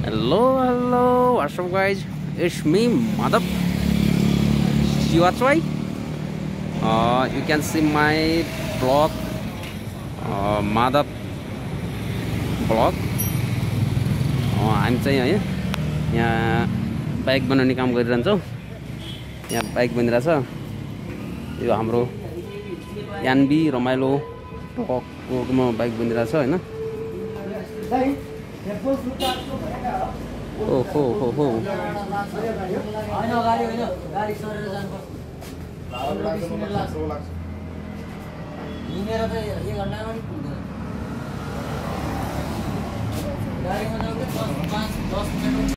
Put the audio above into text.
Hello, hello, what's up guys? It's me, Madhav Shiwachwai. Uh, you can see my blog, uh, Madhav blog. हामी चाहिँ है यहाँ bike बनाउने काम गरिरहन्छौँ यहाँ बाइक बनिरहेछ यो हाम्रो यानबी रमाइलो ट्रकको बाइक बनिरहेछ होइन ओहो हो हो हिँडेर त एक घन्टामा नि पुग्दैन